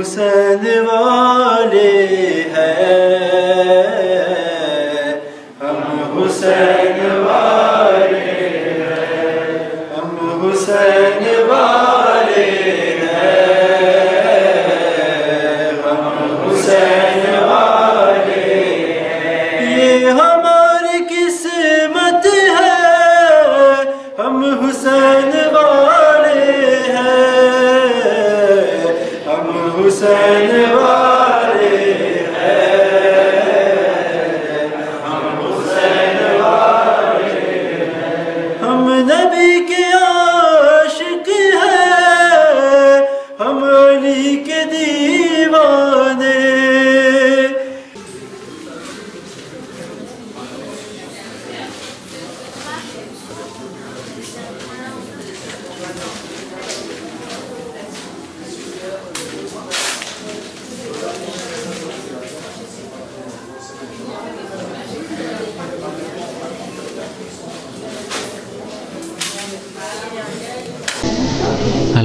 حسین والے ہیں۔ ہم حسین Seigneur.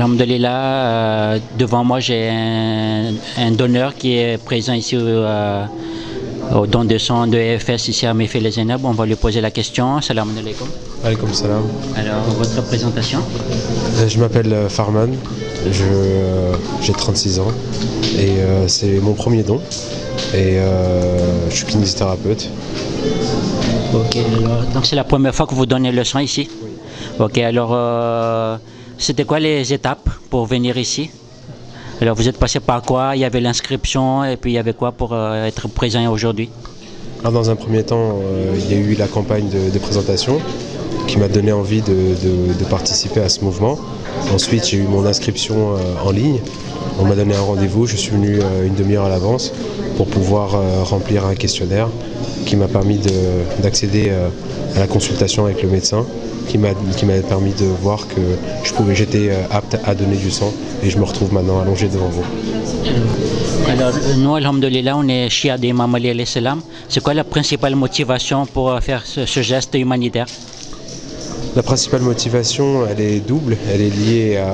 Alhamdulillah, euh, devant moi j'ai un, un donneur qui est présent ici euh, au don de sang de EFS ici à Mefele Zainab. On va lui poser la question. Salam alaikum. Alaikum salam. Alors, votre présentation? Euh, Je m'appelle euh, Farman, euh, j'ai 36 ans et euh, c'est mon premier don. Et euh, je suis kinésithérapeute. Ok, alors, donc c'est la première fois que vous donnez le sang ici? Ok, alors euh, c'était quoi les étapes pour venir ici? Alors vous êtes passé par quoi? Il y avait l'inscription et puis il y avait quoi pour euh, être présent aujourd'hui? Dans un premier temps, euh, il y a eu la campagne de, présentation qui m'a donné envie de participer à ce mouvement. Ensuite, j'ai eu mon inscription euh, en ligne. On m'a donné un rendez-vous. Je suis venu euh, une demi-heure à l'avance pour pouvoir euh, remplir un questionnaire qui m'a permis de- d'accéder euh, à la consultation avec le médecin, qui m'a permis de voir que je pouvais, j'étais apte à donner du sang et je me retrouve maintenant allongé devant vous. Alors, nous, Alhamdulillah, on est Shia d'Imam Ali salam. C'est quoi la principale motivation pour faire ce, ce geste humanitaire? La principale motivation, elle est double. Elle est liée à-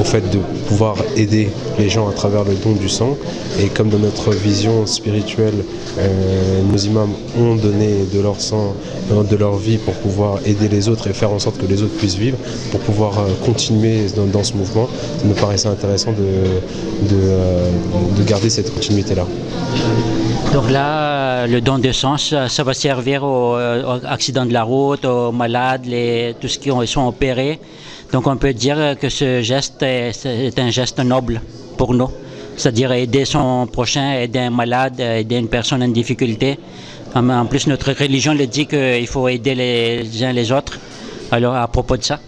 au fait de pouvoir aider les gens à travers le don du sang. Et comme dans notre vision spirituelle, euh, nos imams ont donné de leur sang, euh, de leur vie pour pouvoir aider les autres et faire en sorte que les autres puissent vivre, pour pouvoir euh, continuer dans, ce mouvement, ça nous paraissait intéressant de, de, de garder cette continuité-là. Donc là, le don de sang, ça, va servir aux, aux accidents de la route, aux malades, les, tous ceux qui ont- sont opérés. Donc on peut dire que ce geste est, un geste noble pour nous. C'est-à-dire aider son prochain, aider un malade, aider une personne en difficulté. En plus, notre religion le dit qu'il faut aider les uns les autres. Alors à propos de ça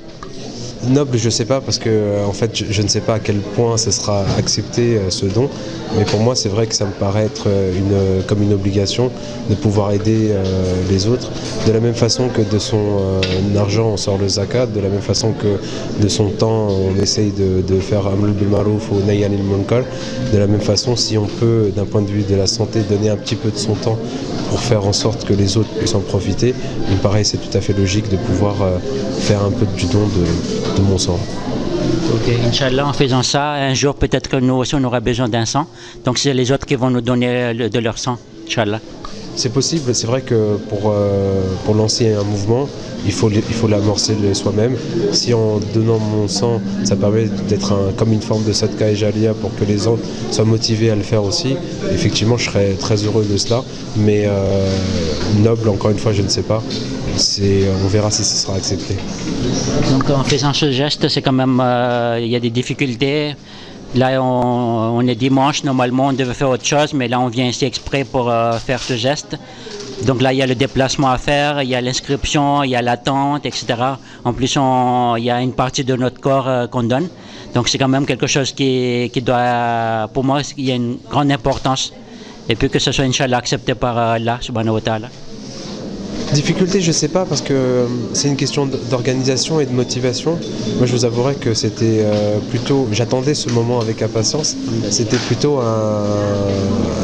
Noble, je sais pas parce que euh, en fait, je, ne sais pas à quel point ce sera accepté euh, ce don, mais pour moi, c'est vrai que ça me paraît être euh, une, comme une obligation de pouvoir aider les autres. De la même façon que de son argent, on sort le zakat, de la même façon que de son temps, on essaye de, faire Amr bil Maruf ou Nayan il Munkar. De la même façon, si on peut, d'un point de vue de la santé, donner un petit peu de son temps pour faire en sorte que les autres puissent en profiter, il me paraît c'est tout à fait logique de pouvoir faire un peu du don de, de mon sang. Ok, Inch'Allah, en faisant ça, un jour peut-être que nous aussi on aura besoin d'un sang. Donc c'est les autres qui vont nous donner le- de leur sang, Inch'Allah. C'est possible, c'est vrai que pour, euh, pour lancer un mouvement, il faut, il faut l'amorcer soi-même. Si en donnant mon sang, ça permet d'être un- comme une forme de sadka et jalia pour que les autres soient motivés à le faire aussi, effectivement, je serais très heureux de cela. Mais euh, noble, encore une fois, je ne sais pas. C'est, on verra si ce sera accepté. Donc en faisant ce geste, c'est quand même, euh, il y a des difficultés. Là, on, est dimanche, normalement on devait faire autre chose, mais là on vient ici exprès pour euh, faire ce geste. Donc là, il y a le déplacement à faire, il y a l'inscription, il y a l'attente, etc. En plus, il y a une partie de notre corps euh, qu'on donne. Donc c'est quand même quelque chose qui, doit, pour moi, il y a une grande importance. Et puis que ce soit, Inch'Allah, accepté par euh, Allah, subhanahu wa ta'ala. Difficulté, je sais pas, parce que euh, c'est une question d'organisation et de motivation. Moi, je vous avouerai que c'était euh, plutôt. J'attendais ce moment avec impatience. C'était plutôt.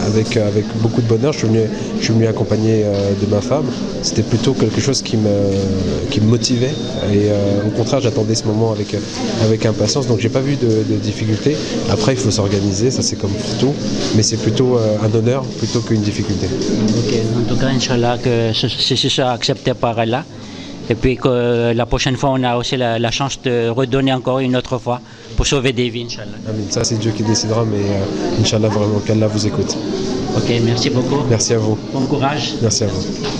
Avec, avec beaucoup de bonheur. Je suis venu, je suis accompagné euh, de ma femme. C'était plutôt quelque chose qui me, qui me motivait. Et au contraire, j'attendais ce moment avec, avec impatience. Donc, j'ai pas vu de, difficulté. Après, il faut s'organiser, ça c'est comme tout. Mais c'est plutôt un honneur plutôt qu'une difficulté. Ok, En tout cas, Inch'Allah, que accepté par Allah. Et puis que la prochaine fois, on a aussi la, la chance de redonner encore une autre fois pour sauver des vies, Inch'Allah. Ça, c'est Dieu qui décidera, mais euh, Inch'Allah, vraiment, qu'Allah vous écoute. Ok, merci beaucoup. Merci à vous. Bon courage. Merci à vous.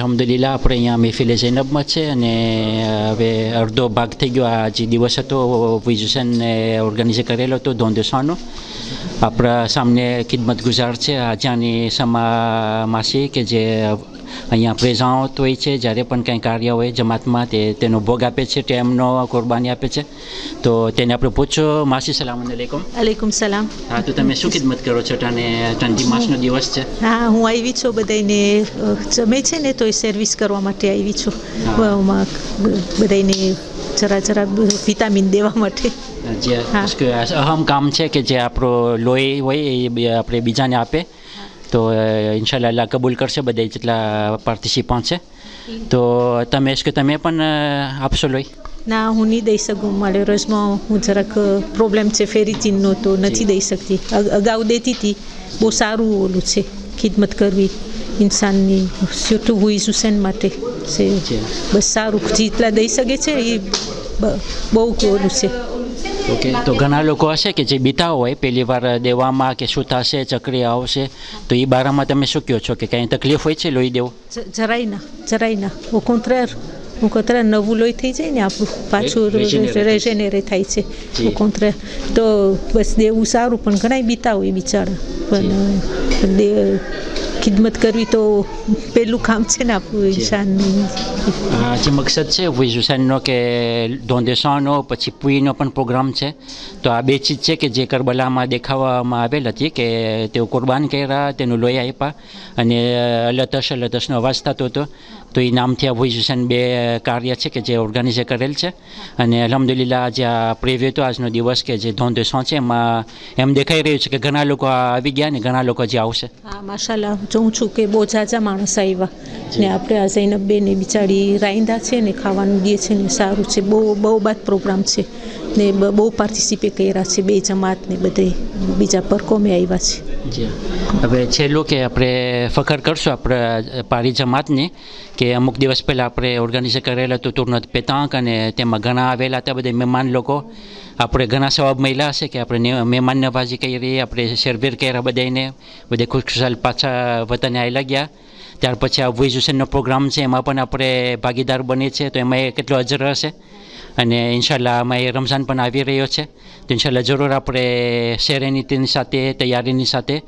અલ્હમ્દુલિલ્લાહ આપણે અહીંયા મહેફિલે ઝૈનબમાં છે અને હવે અડધો ભાગ થઈ ગયો આ જે દિવસ હતો વિઝુસનને ઓર્ગેનાઇઝ કરેલો હતો દોન આપણા સામને ખિદમત ગુજાર છે આજાની સમા માસી કે જે અહીંયા પ્રેઝન્ટ હોય છે જ્યારે પણ કંઈ કાર્ય હોય જમાતમાં તે તેનો ભોગ આપે છે તેમનો કુરબાની આપે છે. તો તેને આપણે પૂછો માસી સલામ અલેકુમ અલેકુમ સલામ. હા તો તમે શું ખિદમત કરો છો અને ઠંડી માસનો દિવસ છે. હા હું આવી છું બધાને જમે છે ને તો એ સર્વિસ કરવા માટે આવી છું. બધાને જરા જરા વિટામિન દેવા માટે. જે અહમ કામ છે કે જે આપણો લોહી હોય એ આપણે બીજાને આપે. તો ઇન્શાલ્લાહ અલ્લાહ કબૂલ કરશે બધા જેટલા પાર્ટિસિપન્ટ છે. તો તમે કે તમે પણ આપશો લોહી? ના હું નહીં દઈ શકું. મારે રસમાં હું જરાક પ્રોબ્લેમ છે ફેરી ફેરીચીનનો તો નથી દઈ શકતી. અગાઉ દેતી હતી. બહુ સારું ઓલું છે ખિદમત કરવી ઇન્સાનની સુટું હુઈ હુસેન માટે છે. બસ સારું. જેટલા દઈ શકે છે એ બહુ ઓલું છે. ઓકે તો ઘણા લોકો હશે કે જે બીતા હોય પહેલી વાર દેવામાં કે શું થશે ચકરી આવશે તો એ બારામાં તમે શું કહો છો કે કાંઈ તકલીફ હોય છે લોહી દેવો? જરાય ના જરાય ના. હું કોન્ટ્રાર હું કોન્ટ્રાર નવું લોહી થઈ જાય ને આપણું પાછું Regenerate. રેજેનેરે થાય છે. હું ઓ તો બસ દેવું સારું પણ ઘણા બીતા હોય બિચારા. પણ ખિદમત કરવી તો પહેલું કામ છે ને આપણું ઈશાનનું. જે મકસદ છે હુસેનનો કે ધોંધેસાનો પછી પુઈનો પણ પ્રોગ્રામ છે. તો આ બે ચીજ છે કે જે કરબલામાં દેખાવામાં આવેલ હતી કે તેઓ કુરબાન કર્યા તેનું લોહી આપ્યા અને અલતશ અલતશનો અવાજ થતો હતો. તો એ નામથી આ વીસ બે કાર્ય છે કે જે ઓર્ગેનાઇઝ કરેલ છે. અને અલહમદુલિલ્લા આજે આ પ્રેવ્યુ હતો આજનો દિવસ કે જે દોંદેસો છે એમાં એમ દેખાઈ રહ્યું છે કે ઘણા લોકો આવી ગયા ને ઘણા લોકો જે આવશે. હા માશાલા જોઉં છું કે બહુ ઝાઝા માણસ આવ્યા ને આપણે આ ઝૈનબ બેન બિચારી રાઈંદા છે ને ખાવાનું દે છે ને સારું છે. બહુ બહુ બાદ પ્રોગ્રામ છે. ને બહુ પાર્ટિસિપેટ કર્યા છે બે જમાત ને બધે. બીજા પરકોમે આવ્યા છે. હવે છેલ્લું કે આપણે ફખર કરશું આપણે પારી જમાતને કે અમુક દિવસ પહેલાં આપણે ઓર્ગેનાઇઝ કરેલું હતું તુર્નત પેતાંક અને તેમાં ઘણા આવેલા હતા બધા મહેમાન લોકો. આપણે ઘણા સવાબ મહિલા હશે કે આપણે મહેમાન નવાજી કરી આપણે શેરબીર કર્યા બધાને બધે ખુશખુશાલ પાછા વતને આવેલા ગયા. ત્યાર પછી આ હુસેનનો પ્રોગ્રામ છે, એમાં પણ આપણે ભાગીદાર બની છે, તો એમાં એ કેટલો અજર હશે? અને ઇન્શાલ્લાહ આમાં એ રમઝાન પણ આવી રહ્યો છે. તો ઇન્શાલ્લાહ જરૂર આપણે સેરેનિટીની સાથે, તૈયારીની સાથે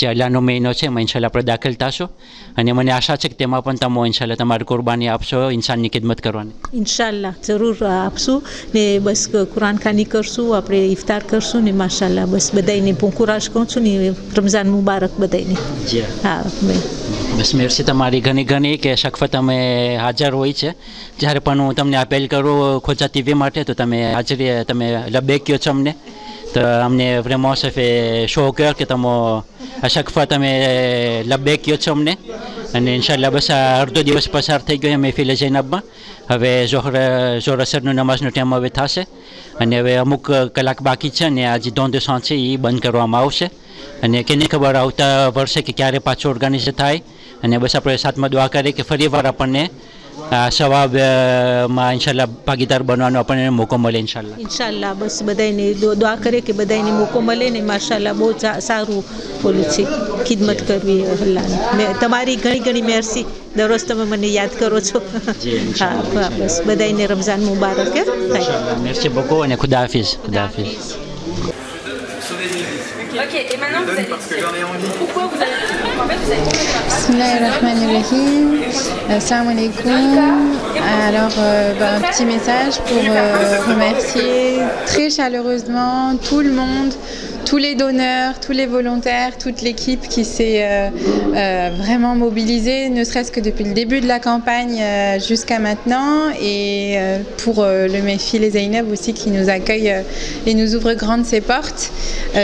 જે મહિનો છે એમાં ઇન્શાલ્લાહ આપણે દાખલ થશો. અને મને આશા છે કે તેમાં પણ તમે ઇન્શાલ્લાહ તમારી કુરબાની આપશો ઇન્સાનની ખિદમત કરવાની. ઇન્શાલ્લાહ જરૂર આપશું. ને બસ કુરાન ખાની કરશું આપણે ઇફતાર કરશું ને માશાલ્લાહ બસ બધાને પોંકુરાશ કહું છું ને રમઝાન મુબારક બધાને હા બસ મેરસી તમારી ઘણી ઘણી કે સખફત અમે હાજર હોય છે. જ્યારે પણ હું તમને અપીલ કરું ખોજા ટીવી માટે તો તમે હાજરી તમે લબે કહો છો અમને. તો અમને vraiment ça fait chaud au cœur કે તમે આ સખફા તમે લબે કહો છો અમને અને ઇન્શાલ્લાહ બસ આ અડધો દિવસ પસાર થઈ ગયો મહેફિલે જૈનબમાં હવે જોહર જોર અસરનું નમાઝનો ટાઈમ હવે થશે અને હવે અમુક કલાક બાકી છે ને આજે દોંદ સાંજ છે એ બંધ કરવામાં આવશે અને કેને ખબર આવતા વર્ષે કે ક્યારે પાછું ઓર્ગેનાઇઝ થાય અને બસ આપણે સાથમાં દુઆ કરીએ કે ફરી વાર આપણને સવાબમાં ઇન્શાલ્લાહ ભાગીદાર બનવાનો આપણને મોકો મળે ઇન્શાલ્લાહ ઇન્શાલ્લાહ બસ બધાને દુઆ કરે કે બધાને મોકો મળે ને માશાલ્લાહ બહુ સારું બોલું છે. ખિદમત કરવી અલ્લાહની. મેં તમારી ઘણી ઘણી મેરસી દરરોજ તમે મને યાદ કરો છો. હા, બસ બધાને રમઝાન મુબારક હે. મેરસી બકો અને ખુદા હાફિઝ. ખુદા Hafiz. Ok, et maintenant vous allez dire pourquoi vous avez. En fait, vous avez. Bismillahirrahmanirrahim. Assalamu alaikum. Alors, euh, bah, un petit message pour euh, remercier très chaleureusement tout le monde, tous les donneurs, tous les volontaires, toute l'équipe qui s'est euh, euh, vraiment mobilisée, ne serait-ce que depuis le début de la campagne euh, jusqu'à maintenant, et pour le MEFI Les Zainab aussi qui nous accueille et nous ouvre grandes ses portes.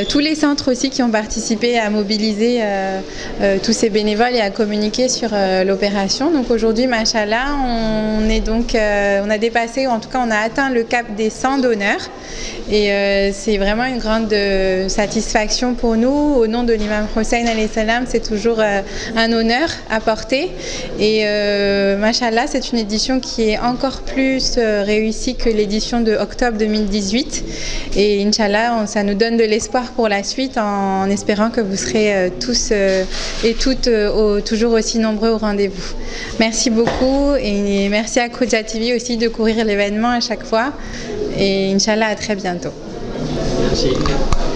Tous les centres aussi qui ont participé à mobiliser tous ces bénévoles et à communiquer sur l'opération. Donc aujourd'hui, machallah, on est donc, on a dépassé, ou en tout cas, on a atteint le cap des 100 donneurs. Et c'est vraiment une grande satisfaction pour nous. Au nom de l'imam Hussein c'est toujours euh, un honneur à porter. Et euh, c'est une édition qui est encore plus euh, réussie que l'édition de octobre 2018. Et Inch'Allah, ça nous donne de l'espoir pour la suite en, espérant que vous serez euh, tous et toutes toujours aussi nombreux au rendez-vous. Merci beaucoup et merci à Koja TV aussi de courir l'événement à chaque fois. Et Inch'Allah, à très bientôt. Un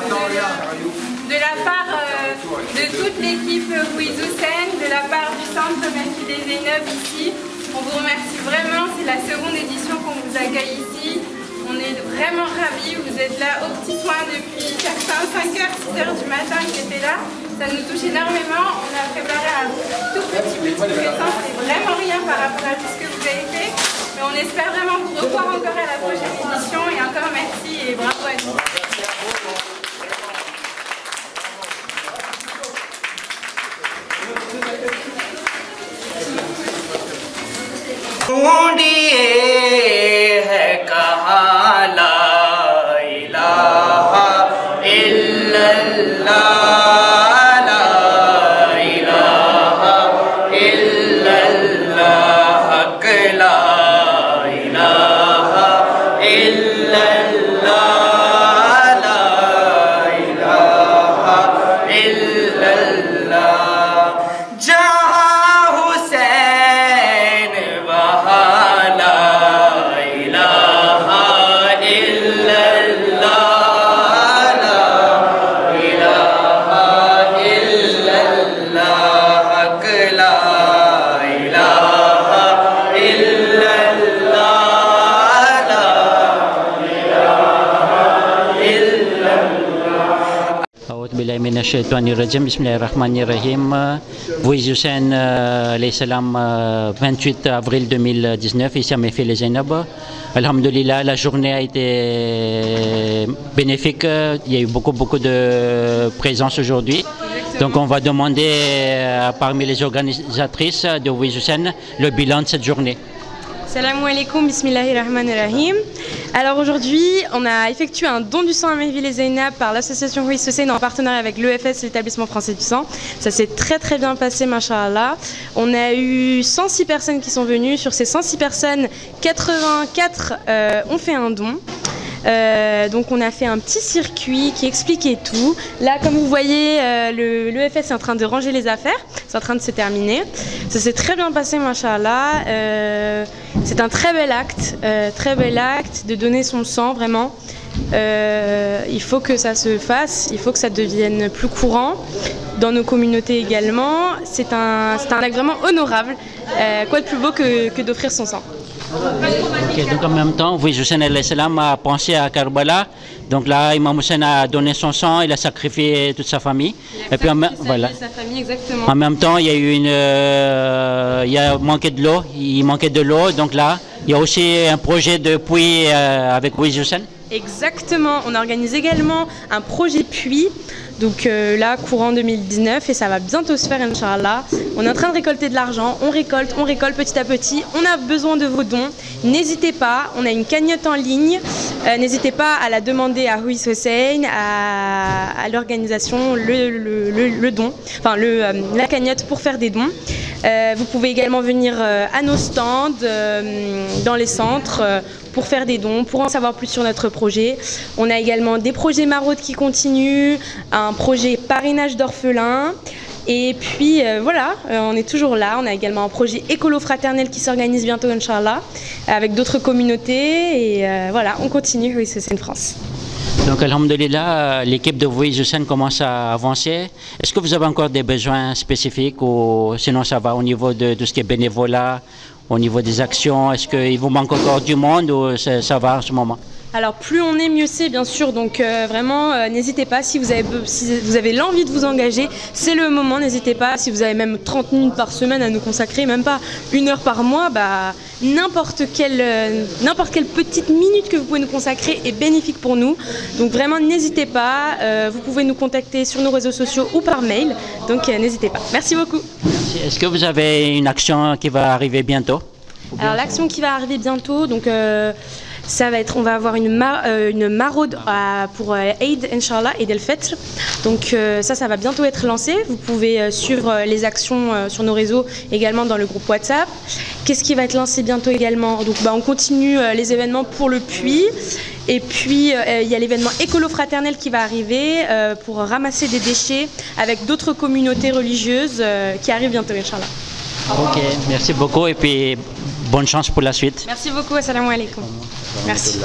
De la part euh, de toute l'équipe Louise Hussein, de la part du centre Mathieu des Zainab ici, on vous remercie vraiment. C'est la seconde édition qu'on vous accueille ici. On est vraiment ravis. Vous êtes là au petit soin depuis certains 5h, 6h du matin qui étaient là. Ça nous touche énormément. On a préparé un tout petit petit présent. C'est vraiment rien par rapport à tout ce que vous avez fait. Mais on espère vraiment vous revoir encore à la prochaine édition. Et encore merci et bravo à nous. الشيطان الرجيم بسم الله الرحمن الرحيم Vous Hussein euh, alayhi salam euh, 28 avril 2019 ici à Mefil les Zainab Alhamdulillah la journée a été bénéfique il y a eu beaucoup beaucoup de présence aujourd'hui donc on va demander euh, parmi les organisatrices de Wiz Hussein le bilan de cette journée Salam alaikum, bismillahirrahmanirrahim. Alors aujourd'hui, on a effectué un don du sang à Mehville et Zainab par l'association Ruiz Hussein en partenariat avec l'EFS, l'établissement français du sang. Ça s'est très très bien passé, machallah. On a eu 106 personnes qui sont venues. Sur ces 106 personnes, 84 euh, ont fait un don. Euh, donc on a fait un petit circuit qui expliquait tout. Là, comme vous voyez, euh, le- l'EFS est en train de ranger les affaires. C'est en train de se terminer. Ça s'est très bien passé, machallah. Euh, c'est un très bel acte, euh, très bel acte de donner son sang, vraiment. Euh, il faut que ça se fasse, il faut que ça devienne plus courant dans nos communautés également. C'est un, un acte vraiment honorable. Quoi de plus beau que, que d'offrir son sang Donc en même temps, oui, Hussein alayhi salam a pensé à Karbala. Donc là, Imam Hussein a donné son sang, il a sacrifié toute sa famille. Et puis en, même- voilà. Sa famille, exactement. En même temps, il y a eu une, euh, il y a manqué de l'eau, il manquait de l'eau. Donc là, il y a aussi un projet de puits euh, avec Wiz Hussein. Exactement. On organise également un projet puits. Donc euh, là, courant 2019, et ça va bientôt se faire, Inch'Allah. On est en train de récolter de l'argent, on récolte, on récolte petit à petit. On a besoin de vos dons. N'hésitez pas, on a une cagnotte en ligne. Euh, N'hésitez pas à la demander à Ruiz Hossein, à, l'organisation, le, don, enfin euh, la cagnotte pour faire des dons. Euh, vous pouvez également venir euh, à nos stands, euh, dans les centres, pour faire des dons, pour en savoir plus sur notre projet. On a également des projets maraudes qui continuent, un projet parrainage d'orphelins. Et puis voilà, on est toujours là. On a également un projet écolo-fraternel qui s'organise bientôt, Inch'Allah, avec d'autres communautés. Et voilà, on continue, oui, c'est France. Donc, Alhamdulillah, l'équipe de Hussein commence à avancer. Est-ce que vous avez encore des besoins spécifiques ou sinon ça va au niveau de tout ce qui est bénévolat, au niveau des actions? Est-ce qu'il vous manque encore du monde ou ça va en ce moment? Alors plus on est, mieux c'est bien sûr. Donc euh, vraiment, euh, n'hésitez pas si vous avez, si vous avez l'envie de vous engager, c'est le moment. N'hésitez pas. Si vous avez même 30 minutes par semaine à nous consacrer, même pas une heure par mois, bah n'importe quelle, euh, n'importe quelle petite minute que vous pouvez nous consacrer est bénéfique pour nous. Donc vraiment, n'hésitez pas. Vous pouvez nous contacter sur nos réseaux sociaux ou par mail. Donc n'hésitez pas. Merci beaucoup. Est-ce que vous avez une action qui va arriver bientôt? Alors l'action qui va arriver bientôt, donc ça va être, on va avoir une, mar- euh, maraude à- pour euh, Eid, Inch'Allah, Eid el-Fitr. Donc euh, ça, ça va bientôt être lancé. Vous pouvez euh, suivre euh, les actions euh, sur nos réseaux, également dans le groupe WhatsApp. Qu'est-ce qui va être lancé bientôt également? Donc bah, on continue euh, les événements pour le puits. Et puis euh, il y a l'événement écolo-fraternel qui va arriver euh, pour ramasser des déchets avec d'autres communautés religieuses euh, qui arrivent bientôt, Inch'Allah. Ok, merci beaucoup et puis bonne chance pour la suite. Merci beaucoup, assalamu alaikum. Merci.